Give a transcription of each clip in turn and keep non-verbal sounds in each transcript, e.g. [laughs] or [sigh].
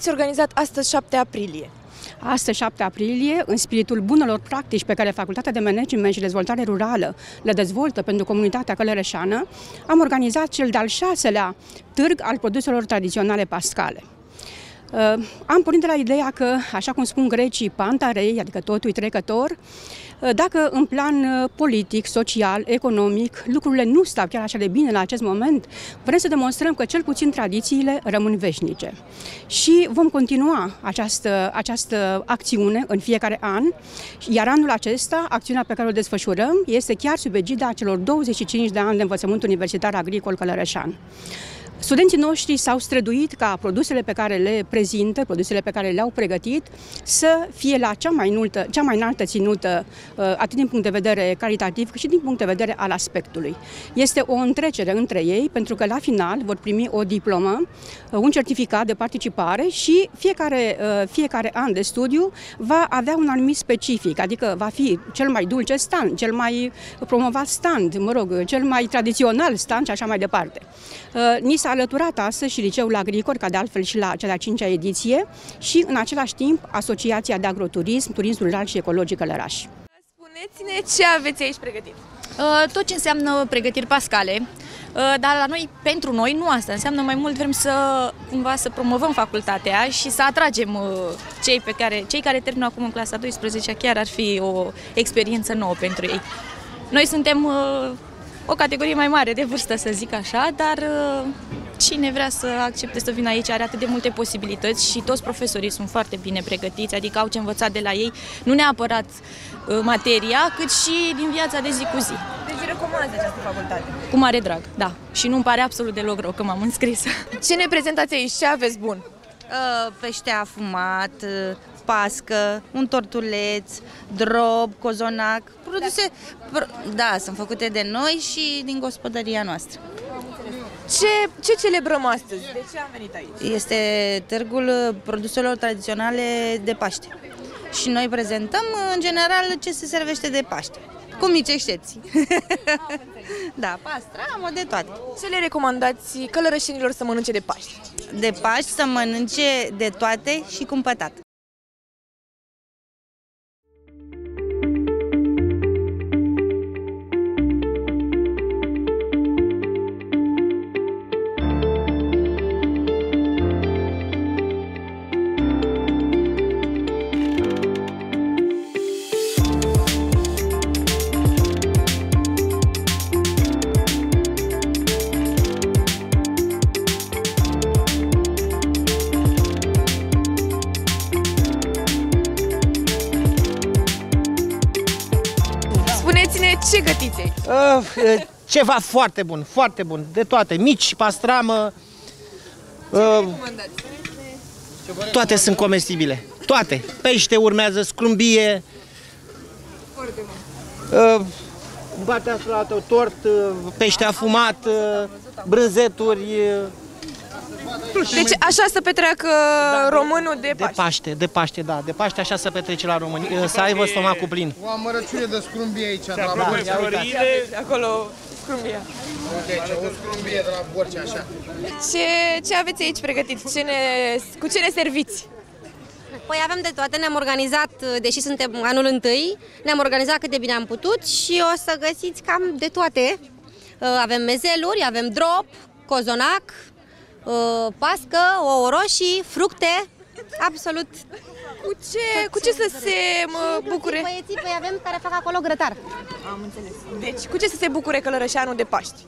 Spuneți-ne ce ați organizat astăzi, 7 aprilie. Astăzi, 7 aprilie, în spiritul bunelor practici pe care Facultatea de Management și Dezvoltare Rurală le dezvoltă pentru comunitatea călărășeană, am organizat cel de-al șaselea târg al produselor tradiționale pascale. Uh, am pornit de la ideea că, așa cum spun grecii, pantarei, adică totul trecător, uh, dacă în plan uh, politic, social, economic, lucrurile nu stau chiar așa de bine la acest moment, vrem să demonstrăm că cel puțin tradițiile rămân veșnice. Și vom continua această, această acțiune în fiecare an, iar anul acesta, acțiunea pe care o desfășurăm este chiar sub egida celor 25 de ani de învățământ universitar agricol Călărășan. Studenții noștri s-au străduit ca produsele pe care le prezintă, produsele pe care le-au pregătit, să fie la cea mai, înaltă, cea mai înaltă ținută, uh, atât din punct de vedere calitativ, cât și din punct de vedere al aspectului. Este o întrecere între ei, pentru că la final vor primi o diplomă, uh, un certificat de participare și fiecare, uh, fiecare an de studiu va avea un anumit specific, adică va fi cel mai dulce stand, cel mai promovat stand, mă rog, cel mai tradițional stand și așa mai departe. Ni s-a alăturat astăzi și Liceul Agricol, ca de altfel și la cea de-a cincea ediție, și în același timp Asociația de Agroturism, Turism Rural și Ecologic Călăraș. Spuneți-ne ce aveți aici pregătit. Uh, tot ce înseamnă pregătiri pascale, uh, dar la noi, pentru noi, nu asta. Înseamnă mai mult vrem să cumva să promovăm facultatea și să atragem uh, cei, pe care, cei care termină acum în clasa 12 chiar ar fi o experiență nouă pentru ei. Noi suntem o categorie mai mare de vârstă, să zic așa, dar cine vrea să accepte să vină aici are atât de multe posibilități și toți profesorii sunt foarte bine pregătiți, adică au ce învăța de la ei, nu neapărat uh, materia, cât și din viața de zi cu zi. Deci recomandați această facultate? Cu mare drag, da. Și nu-mi pare absolut deloc rău că m-am înscris. Ce ne prezentați aici? Ce aveți bun? Uh, pește afumat, uh, pască, un tortuleț, drop, cozonac, produse, da, sunt făcute de noi și din gospodăria noastră. Ce, ce celebrăm astăzi? De ce am venit aici? Este târgul produselor tradiționale de Paște. Și noi prezentăm, în general, ce se servește de Paște. Cu mici excepții. da, pastramă, de toate. Ce le recomandați călărășenilor să mănânce de Paște? De Paște să mănânce de toate și cumpătat. Ce gătiți aici? Uh, ceva foarte bun, foarte bun, de toate, mici, pastramă. Uh, toate sunt comestibile, toate. Pește urmează, scrumbie. Foarte bun. Uh, batea tort, uh, pește afumat, uh, brânzeturi, uh, deci așa să petreacă da, românul de Paște. De Paște, de Paște, da. De Paște așa să petrece la români. Să aibă stomacul plin. O amărăciune de scrumbie aici, de la Borcea. Acolo scrumbia. Uite aici, o scrumbie de la Borcea, așa. Ce, ce aveți aici pregătit? Ce ne, cu ce ne serviți? Păi avem de toate, ne-am organizat, deși suntem anul întâi, ne-am organizat cât de bine am putut și o să găsiți cam de toate. Avem mezeluri, avem drop, cozonac, Uh, pască, ouă roșii, fructe, absolut. Cu ce, cu ce să se mă, bucure? Băieții, păi avem care fac acolo grătar. Am înțeles. Deci, cu ce să se bucure Călărășanul de Paști?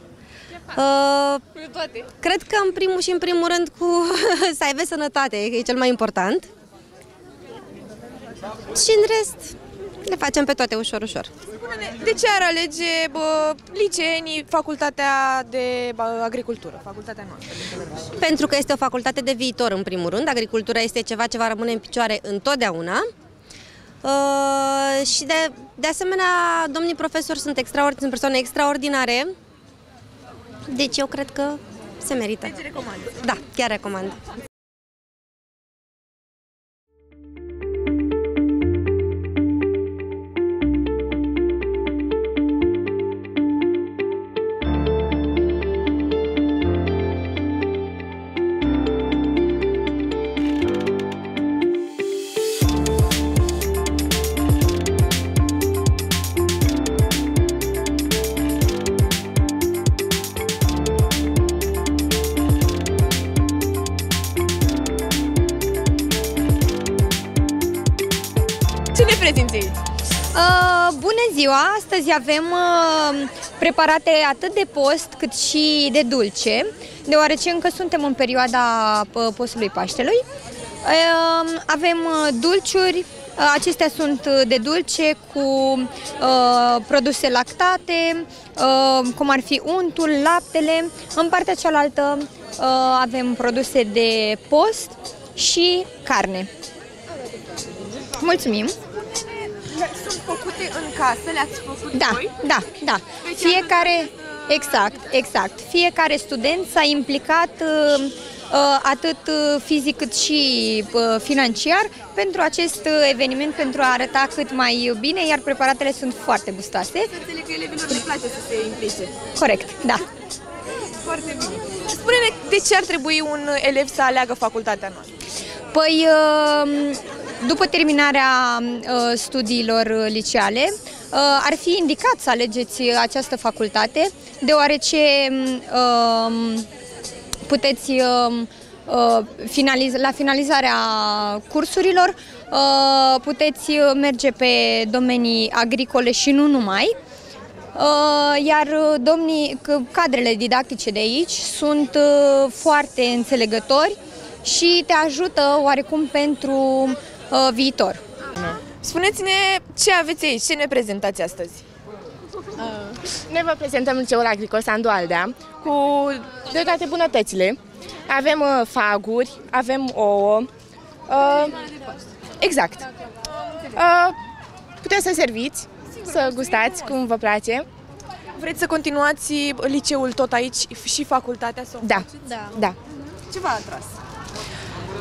Uh, toate. Cred că în primul și în primul rând cu [laughs] să aibă sănătate, că e cel mai important. Și în rest, le facem pe toate ușor, ușor. De ce ar alege bă, liceenii facultatea de bă, agricultură, facultatea noastră? Pentru că este o facultate de viitor, în primul rând. Agricultura este ceva ce va rămâne în picioare întotdeauna. Uh, și de, de asemenea, domnii profesori sunt, extraordi, sunt persoane extraordinare. Deci eu cred că se merită. Deci recomand. Da, chiar recomand. Ziua! Astăzi avem uh, preparate atât de post cât și de dulce, deoarece încă suntem în perioada uh, postului Paștelui. Uh, avem uh, dulciuri, uh, acestea sunt uh, de dulce cu uh, produse lactate, uh, cum ar fi untul, laptele. În partea cealaltă uh, avem produse de post și carne. Mulțumim! Sunt făcute în casă, le-ați făcut Da, voi? da, da. Deci Fiecare, exact, exact. Fiecare student s-a implicat uh, uh, atât uh, fizic cât și uh, financiar pentru acest uh, eveniment, pentru a arăta cât mai bine, iar preparatele sunt foarte gustoase. Înțeleg că elevilor le place să se implice. Corect, da. Foarte bine. Spune-ne de ce ar trebui un elev să aleagă facultatea noastră? Păi, uh, după terminarea uh, studiilor uh, liceale, uh, ar fi indicat să alegeți această facultate, deoarece um, puteți um, uh, finaliz- la finalizarea cursurilor uh, puteți merge pe domenii agricole și nu numai. Uh, Iar uh, domnii, c- cadrele didactice de aici sunt uh, foarte înțelegători și te ajută oarecum pentru uh, viitor. Spuneți-ne ce aveți aici, ce ne prezentați astăzi? Noi vă prezentăm Liceul Agricol Sandu Aldea cu de toate bunătățile. Avem uh, faguri, avem ouă. Uh, exact. Uh, puteți să serviți, să gustați cum vă place. Vreți să continuați liceul tot aici și facultatea să o Da, faceți? da. da. Ce v-a atras?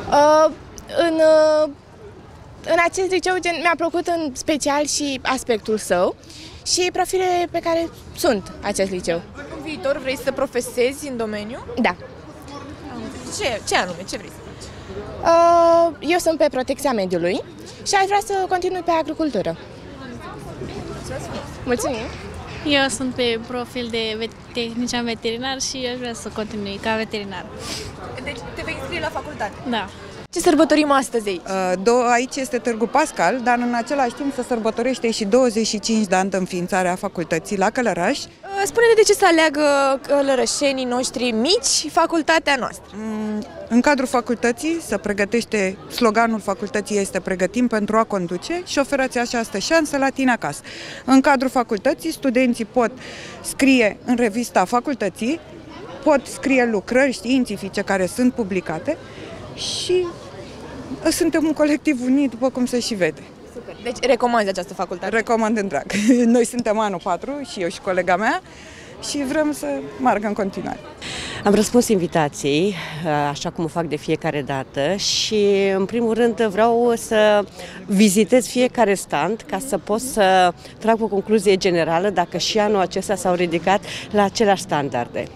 Uh, în, uh, în acest liceu gen, mi-a plăcut în special și aspectul său și profilele pe care sunt acest liceu. În viitor vrei să profesezi în domeniu? Da. Ce, ce anume, ce vrei să faci? Uh, eu sunt pe protecția mediului și aș vrea să continui pe agricultură. Mulțumim! Eu sunt pe profil de vet- tehnician veterinar și aș vrea să continui ca veterinar. Deci te vei înscrie la facultate. Da. Ce sărbătorim astăzi aici? Uh, do- Aici este Târgu Pascal, dar în același timp se sărbătorește și 25 de ani de înființare a facultății la Călăraș. Uh, Spune-ne de ce să aleagă călărășenii noștri mici facultatea noastră. Mm, În cadrul facultății se pregătește, sloganul facultății este Pregătim pentru a conduce și oferați această șansă la tine acasă. În cadrul facultății, studenții pot scrie în revista facultății, pot scrie lucrări științifice care sunt publicate și suntem un colectiv unit, după cum se și vede. Super. Deci recomanzi această facultate. Recomand în drag. [laughs] Noi suntem anul 4 și eu și colega mea și vrem să meargă în continuare. Am răspuns invitației, așa cum o fac de fiecare dată și, în primul rând, vreau să vizitez fiecare stand ca să pot să trag o concluzie generală dacă și anul acesta s-au ridicat la aceleași standarde.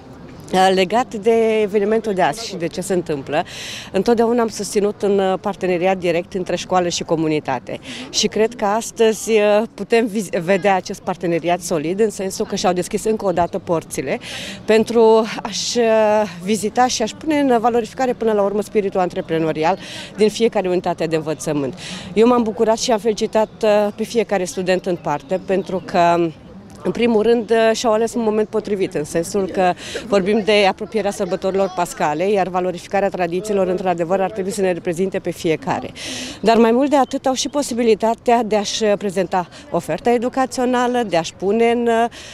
Legat de evenimentul de azi și de ce se întâmplă, întotdeauna am susținut un parteneriat direct între școală și comunitate. Și cred că astăzi uh, putem vedea acest parteneriat solid, în sensul că și-au deschis încă o dată porțile pentru a-și uh, vizita și a-și pune în valorificare până la urmă spiritul antreprenorial din fiecare unitate de învățământ. Eu m-am bucurat și am felicitat uh, pe fiecare student în parte, pentru că în primul rând, și-au ales un moment potrivit, în sensul că vorbim de apropierea sărbătorilor pascale, iar valorificarea tradițiilor, într-adevăr, ar trebui să ne reprezinte pe fiecare. Dar mai mult de atât, au și posibilitatea de a-și prezenta oferta educațională, de a-și pune în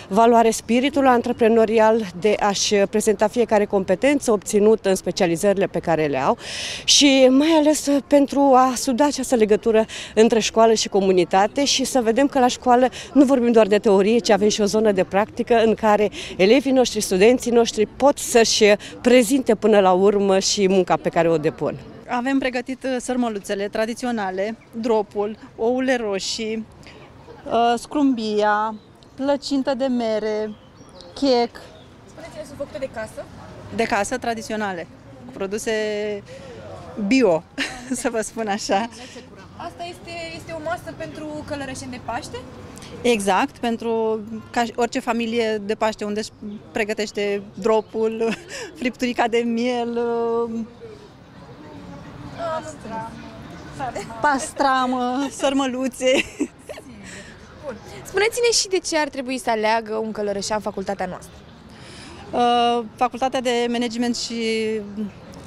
valoare spiritul antreprenorial, de a-și prezenta fiecare competență obținută în specializările pe care le au și mai ales pentru a suda această legătură între școală și comunitate și să vedem că la școală nu vorbim doar de teorie, ci avem și o zonă de practică în care elevii noștri, studenții noștri pot să-și prezinte până la urmă și munca pe care o depun. Avem pregătit sărmăluțele tradiționale, dropul, ouăle roșii, scrumbia, plăcintă de mere, chec. Spuneți-ne, sunt făcute de casă? De casă, tradiționale, cu produse bio, [laughs] să vă spun așa. Asta este, este o masă pentru călărășeni de Paște? Exact, pentru ca orice familie de Paște unde își pregătește dropul, [laughs] fripturica de miel, Astra. pastramă, sărmăluțe. Spuneți-ne și de ce ar trebui să aleagă un călărășan facultatea noastră. Uh, Facultatea de Management și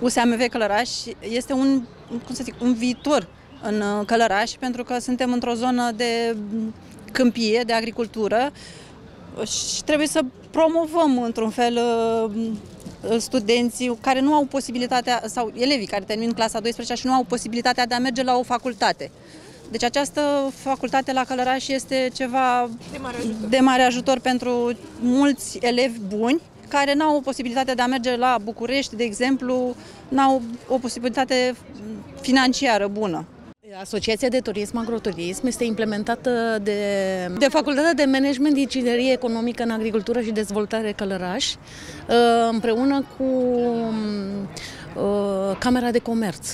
USAMV Călăraș este un, cum să zic, un viitor în uh, Călăraș pentru că suntem într-o zonă de câmpie, de agricultură și trebuie să promovăm într-un fel uh, studenții care nu au posibilitatea, sau elevii care termin clasa 12 și nu au posibilitatea de a merge la o facultate. Deci această facultate la Călăraș este ceva De mare ajutor. de mare ajutor pentru mulți elevi buni care nu au posibilitatea de a merge la București, de exemplu, nu au o posibilitate financiară bună. Asociația de Turism Agroturism este implementată de, de Facultatea de Management Inginerie Economică în Agricultură și Dezvoltare Călăraș, împreună cu uh, Camera de Comerț.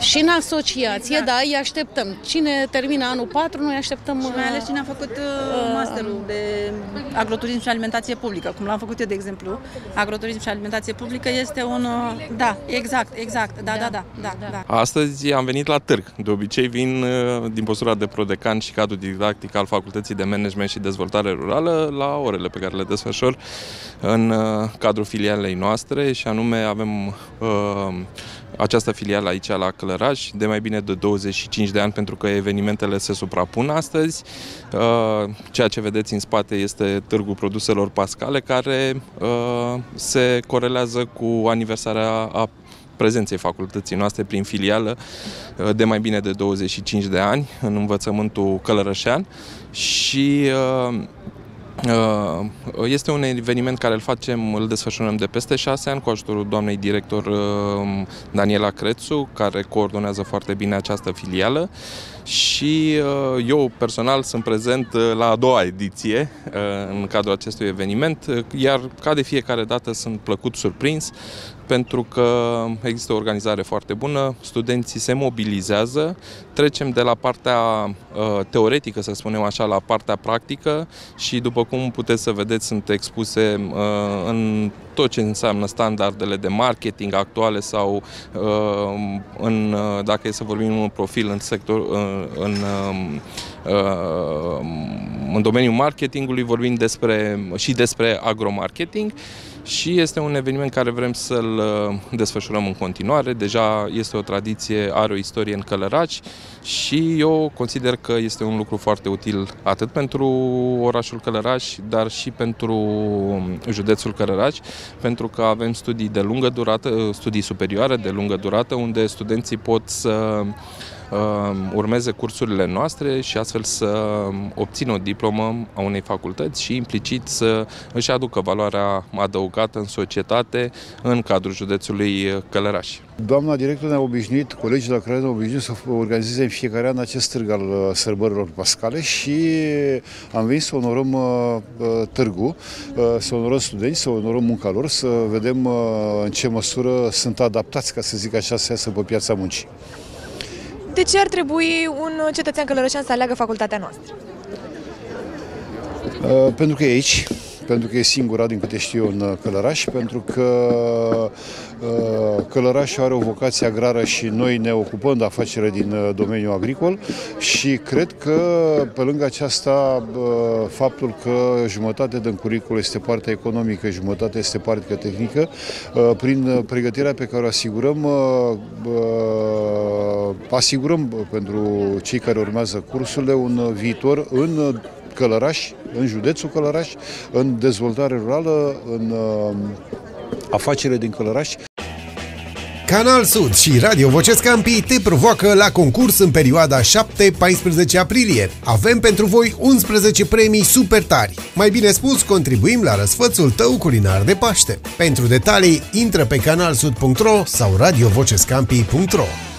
Și în asociație, da, îi așteptăm. Cine termină anul 4, noi așteptăm... Și mai ales cine a făcut uh, masterul de agroturism și alimentație publică, cum l-am făcut eu, de exemplu. Agroturism și alimentație publică este un... uh, Da, exact, exact, da, da, da, da. da. Astăzi am venit la târg. De obicei vin uh, din postura de prodecan și cadru didactic al Facultății de Management și Dezvoltare Rurală la orele pe care le desfășor în uh, cadrul filialei noastre și anume avem uh, această filială aici la Călăraș de mai bine de 25 de ani pentru că evenimentele se suprapun astăzi. Uh, Ceea ce vedeți în spate este târgul produselor pascale care uh, se corelează cu aniversarea a prezenței facultății noastre prin filială uh, de mai bine de 25 de ani în învățământul călărășean și uh, Uh, Este un eveniment care îl facem, îl desfășurăm de peste șase ani cu ajutorul doamnei director uh, Daniela Crețu, care coordonează foarte bine această filială. Și uh, eu personal sunt prezent la a doua ediție în cadrul acestui eveniment, iar ca de fiecare dată sunt plăcut surprins pentru că există o organizare foarte bună, studenții se mobilizează, trecem de la partea uh, teoretică, să spunem așa, la partea practică și după cum puteți să vedeți sunt expuse uh, în tot ce înseamnă standardele de marketing actuale sau uh, în, uh, dacă e să vorbim în profil în sector uh, în, uh, uh, în domeniul marketingului vorbim despre și despre agromarketing și este un eveniment care vrem să-l uh, desfășurăm în continuare. Deja este o tradiție, are o istorie în Călăraci și eu consider că este un lucru foarte util atât pentru orașul Călăraș, dar și pentru județul Călăraci, pentru că avem studii de lungă durată, studii superioare de lungă durată, unde studenții pot să urmeze cursurile noastre și astfel să obțină o diplomă a unei facultăți și implicit să își aducă valoarea adăugată în societate în cadrul județului Călăraș. Doamna director ne-a obișnuit, colegii la care ne-au obișnuit să organizeze în fiecare an acest târg al uh, sărbărilor pascale și am venit să onorăm uh, uh, târgul, uh, să onorăm studenți, să onorăm munca lor, să vedem uh, în ce măsură sunt adaptați, ca să zic așa, să iasă pe piața muncii. De ce ar trebui un cetățean călărășan să aleagă facultatea noastră? Uh, pentru că e aici, pentru că e singura, din câte știu eu, în Călăraș, pentru că uh, Călărașul are o vocație agrară și noi ne ocupăm de afacere din uh, domeniul agricol și cred că, pe lângă aceasta, uh, faptul că jumătate din curicul este partea economică, jumătate este partea tehnică, uh, prin pregătirea pe care o asigurăm, uh, uh, asigurăm pentru cei care urmează cursurile un viitor în Călăraș, în județul Călăraș, în dezvoltare rurală, în uh, afacere din Călăraș. Canal Sud și Radio Vocesc Campii te provoacă la concurs în perioada 7-14 aprilie. Avem pentru voi 11 premii super tari. Mai bine spus, contribuim la răsfățul tău culinar de Paște. Pentru detalii, intră pe canalsud.ro sau radiovocescampii.ro